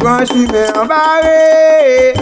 Quand je suis bien embarré.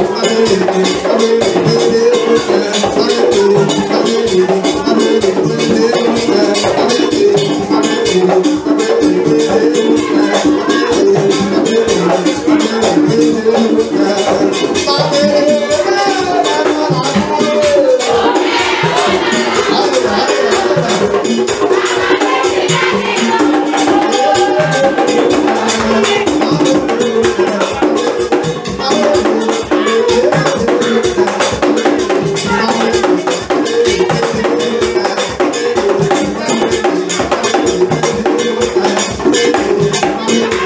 a verte. Música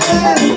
Yeah.